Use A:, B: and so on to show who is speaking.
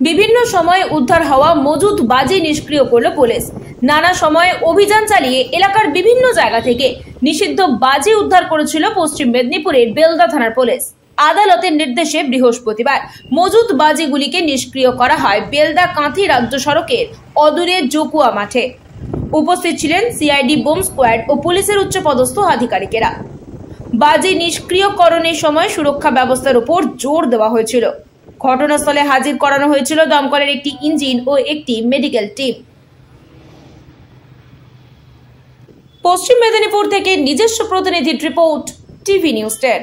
A: বিভিন্ন সময়ে উদ্ধার হওয়া মজুদ বাজি নিষ্ক্রিয় করল পুলিশ। নানা সময়ে অভিযান চালিয়ে এলাকার বিভিন্ন জায়গা থেকে নিষিদ্ধ বাজি উদ্ধার করেছিল পশ্চিম মেদিনীপুরের বেলদা থানার পুলিশ। আদালতের নির্দেশে বৃহস্পতিবার মজুদ বাজিগুলিকে নিষ্ক্রিয় করা হয় বেলদা কাঁথি রাজ্য সড়কের অদূরে জকুয়া মাঠে। উপস্থিত ছিলেন সিআইডি বোম স্কোয়াড ও পুলিশের উচ্চপদস্থ আধিকারিকেরা। বাজি নিষ্ক্রিয়করণের সময় সুরক্ষা ব্যবস্থার উপর জোর দেওয়া হয়েছিল। ঘটনাস্থলে হাজির করানো হয়েছিল দমকলের একটি ইঞ্জিন ও একটি মেডিকেল টিম। পশ্চিম মেদিনীপুর থেকে নিজস্ব প্রতিনিধির রিপোর্ট, টিভি নিউজ টেন।